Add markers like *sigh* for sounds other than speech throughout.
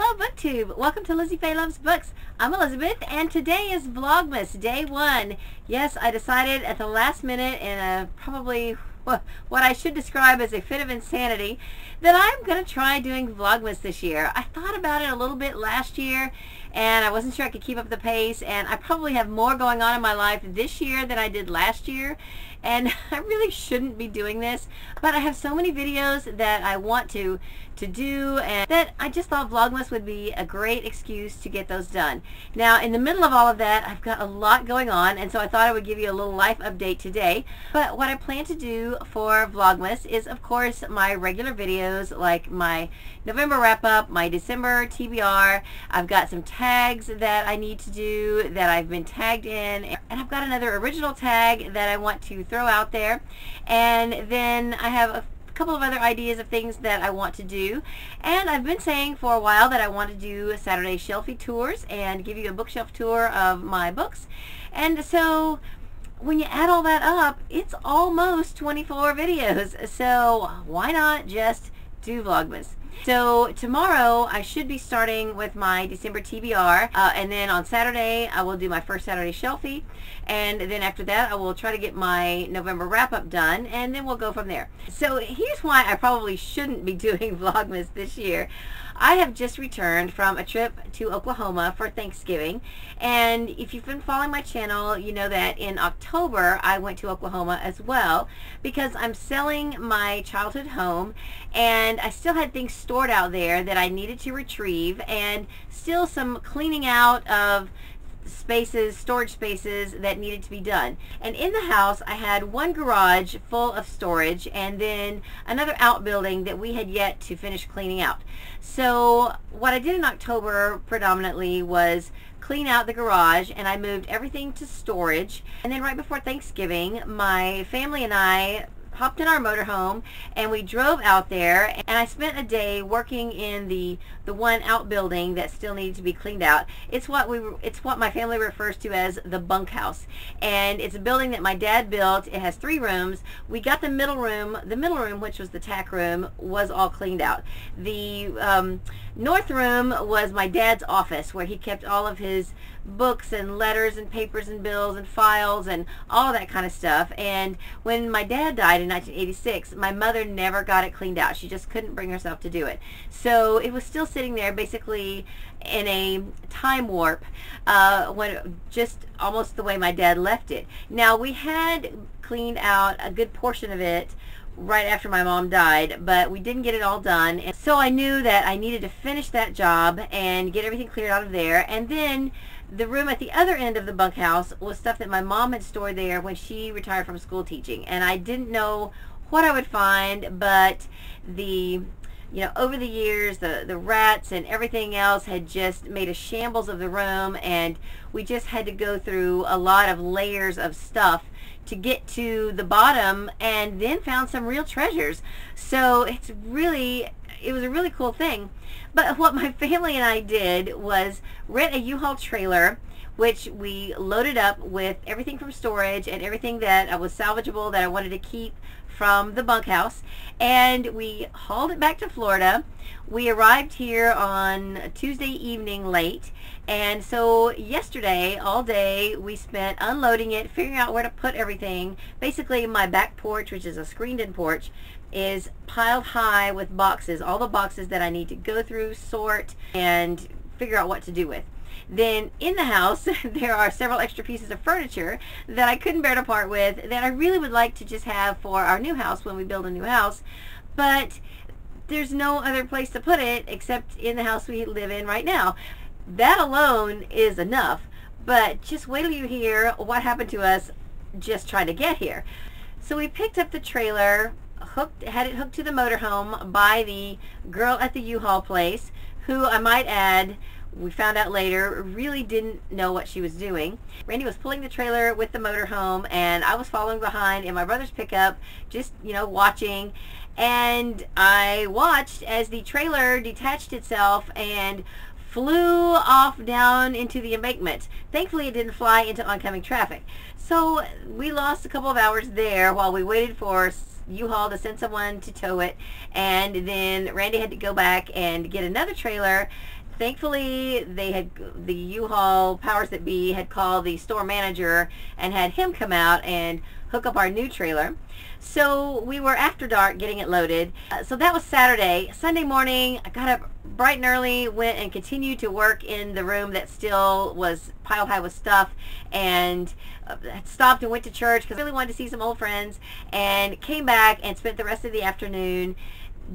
Hello BookTube! Welcome to Lizzie Faye Loves Books. I'm Elizabeth and today is Vlogmas Day 1. Yes, I decided at the last minute in a probably what I should describe as a fit of insanity that I'm going to try doing Vlogmas this year. I thought about it a little bit last year and I wasn't sure I could keep up the pace and I probably have more going on in my life this year than I did last year and *laughs* I really shouldn't be doing this but I have so many videos that I want to to do and that I just thought Vlogmas would be a great excuse to get those done. Now in the middle of all of that I've got a lot going on and so I thought I would give you a little life update today but what I plan to do for Vlogmas is of course my regular videos like my November wrap up, my December TBR, I've got some tags that I need to do that I've been tagged in and I've got another original tag that I want to throw out there and then I have a couple of other ideas of things that I want to do. And I've been saying for a while that I want to do Saturday shelfie tours and give you a bookshelf tour of my books. And so when you add all that up, it's almost 24 videos. *laughs* So why not just do Vlogmas? So tomorrow I should be starting with my December TBR uh, and then on Saturday I will do my first Saturday shelfie and then after that I will try to get my November wrap up done and then we'll go from there. So here's why I probably shouldn't be *laughs* doing Vlogmas this year. I have just returned from a trip to Oklahoma for Thanksgiving and if you've been following my channel you know that in October I went to Oklahoma as well because I'm selling my childhood home and I still had things stored out there that I needed to retrieve and still some cleaning out of spaces, storage spaces that needed to be done. And in the house, I had one garage full of storage and then another outbuilding that we had yet to finish cleaning out. So what I did in October predominantly was clean out the garage and I moved everything to storage. And then right before Thanksgiving, my family and I hopped in our motorhome and we drove out there and I spent a day working in the the one outbuilding that still needed to be cleaned out. It's what we it's what my family refers to as the bunkhouse and it's a building that my dad built. It has three rooms. We got the middle room, the middle room which was the tack room was all cleaned out. The um, north room was my dad's office where he kept all of his books and letters and papers and bills and files and all that kind of stuff. And when my dad died in 1986, my mother never got it cleaned out. She just couldn't bring herself to do it. So it was still sitting there basically in a time warp uh, when just almost the way my dad left it. Now we had cleaned out a good portion of it right after my mom died, but we didn't get it all done. And so I knew that I needed to finish that job and get everything cleared out of there. And then the room at the other end of the bunkhouse was stuff that my mom had stored there when she retired from school teaching. And I didn't know what I would find, but the you know, over the years, the, the rats and everything else had just made a shambles of the room, and we just had to go through a lot of layers of stuff to get to the bottom and then found some real treasures. So it's really, it was a really cool thing. But what my family and I did was rent a U-Haul trailer which we loaded up with everything from storage and everything that was salvageable that I wanted to keep from the bunkhouse and we hauled it back to Florida. We arrived here on Tuesday evening late and so yesterday all day we spent unloading it, figuring out where to put everything. Basically my back porch, which is a screened in porch, is piled high with boxes, all the boxes that I need to go through, sort, and figure out what to do with. Then in the house, *laughs* there are several extra pieces of furniture that I couldn't bear to part with that I really would like to just have for our new house when we build a new house. But there's no other place to put it except in the house we live in right now. That alone is enough. But just wait till you hear what happened to us just trying to get here. So we picked up the trailer, hooked, had it hooked to the motorhome by the girl at the U-Haul place, who I might add we found out later, really didn't know what she was doing. Randy was pulling the trailer with the motorhome and I was following behind in my brother's pickup, just, you know, watching. And I watched as the trailer detached itself and flew off down into the embankment. Thankfully, it didn't fly into oncoming traffic. So we lost a couple of hours there while we waited for U-Haul to send someone to tow it. And then Randy had to go back and get another trailer thankfully they had the U-Haul powers that be had called the store manager and had him come out and hook up our new trailer. So we were after dark getting it loaded. Uh, so that was Saturday. Sunday morning, I got up bright and early, went and continued to work in the room that still was piled high with stuff and uh, stopped and went to church because I really wanted to see some old friends and came back and spent the rest of the afternoon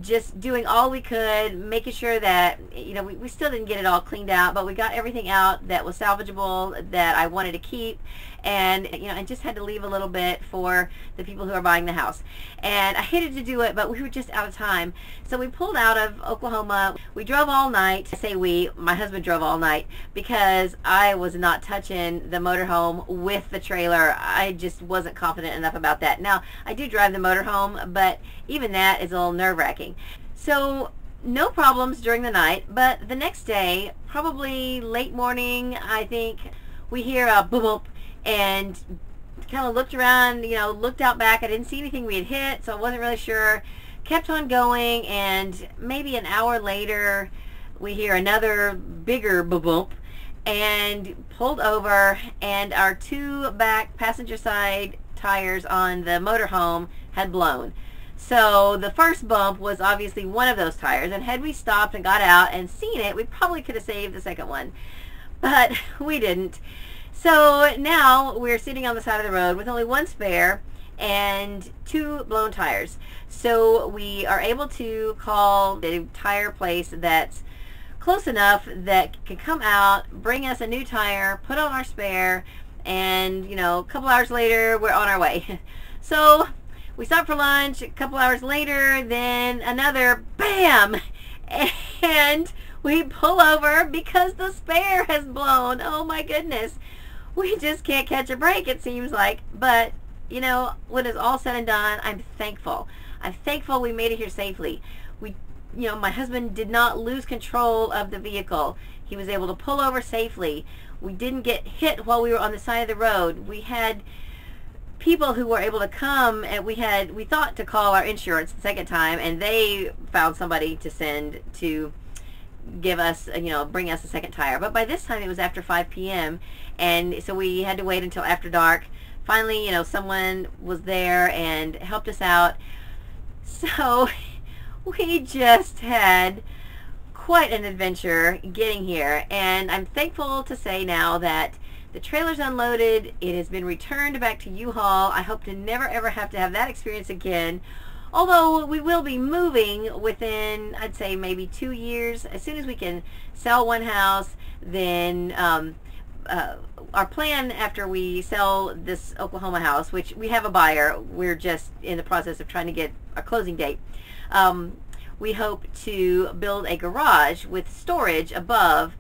just doing all we could, making sure that, you know, we, we still didn't get it all cleaned out, but we got everything out that was salvageable, that I wanted to keep, and, you know, I just had to leave a little bit for the people who are buying the house. And I hated to do it, but we were just out of time. So we pulled out of Oklahoma. We drove all night. I say we, my husband drove all night because I was not touching the motorhome with the trailer. I just wasn't confident enough about that. Now, I do drive the motorhome, but even that is a little nerve-wracking. So no problems during the night, but the next day, probably late morning, I think, we hear a boom, boom and kind of looked around, you know, looked out back. I didn't see anything we had hit, so I wasn't really sure. Kept on going, and maybe an hour later, we hear another bigger bump and pulled over, and our two back passenger side tires on the motorhome had blown. So the first bump was obviously one of those tires, and had we stopped and got out and seen it, we probably could have saved the second one. *laughs* But we didn't. So now we're sitting on the side of the road with only one spare and two blown tires. So we are able to call the tire place that's close enough that can come out, bring us a new tire, put on our spare, and you know, a couple hours later, we're on our way. *laughs* so we stop for lunch. A couple hours later, then another BAM! *laughs* And we pull over because the spare has blown. Oh my goodness we just can't catch a break, it seems like. But, you know, when it's all said and done, I'm thankful. I'm thankful we made it here safely. We, you know, my husband did not lose control of the vehicle. He was able to pull over safely. We didn't get hit while we were on the side of the road. We had people who were able to come and we had we thought to call our insurance the second time and they found somebody to send to give us, you know, bring us a second tire. But by this time it was after 5 p.m. and so we had to wait until after dark. Finally, you know, someone was there and helped us out. So *laughs* we just had quite an adventure getting here and I'm thankful to say now that the trailer's unloaded. It has been returned back to U-Haul. I hope to never ever have to have that experience again Although we will be moving within, I'd say maybe two years. As soon as we can sell one house, then um, uh, our plan after we sell this Oklahoma house, which we have a buyer, we're just in the process of trying to get a closing date. Um, we hope to build a garage with storage above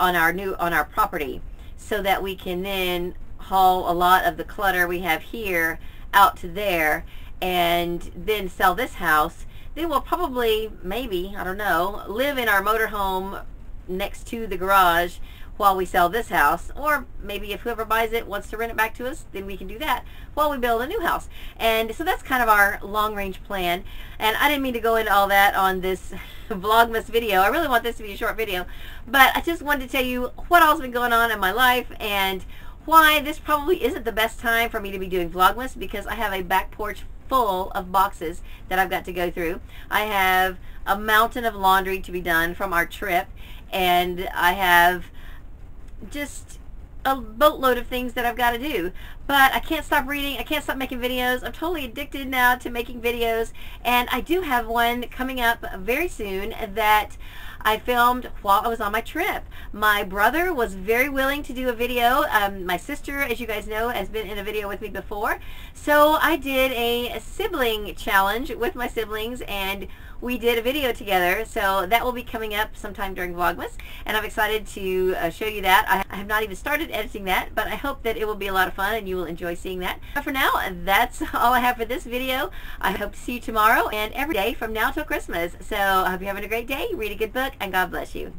on our new on our property so that we can then haul a lot of the clutter we have here out to there and then sell this house, then we'll probably, maybe, I don't know, live in our motorhome next to the garage while we sell this house. Or maybe if whoever buys it wants to rent it back to us, then we can do that while we build a new house. And so that's kind of our long-range plan. And I didn't mean to go into all that on this *laughs* Vlogmas video. I really want this to be a short video. But I just wanted to tell you what all's been going on in my life and why this probably isn't the best time for me to be doing Vlogmas because I have a back porch full of boxes that I've got to go through. I have a mountain of laundry to be done from our trip and I have just a boatload of things that I've got to do. But I can't stop reading. I can't stop making videos. I'm totally addicted now to making videos. And I do have one coming up very soon that I filmed while I was on my trip. My brother was very willing to do a video. Um, my sister, as you guys know, has been in a video with me before. So I did a sibling challenge with my siblings and we did a video together. So that will be coming up sometime during Vlogmas. And I'm excited to uh, show you that. I, I have not even started editing that, but I hope that it will be a lot of fun and you will enjoy seeing that. But for now, that's *laughs* all I have for this video. I hope to see you tomorrow and every day from now till Christmas. So I hope you're having a great day. Read a good book and God bless you.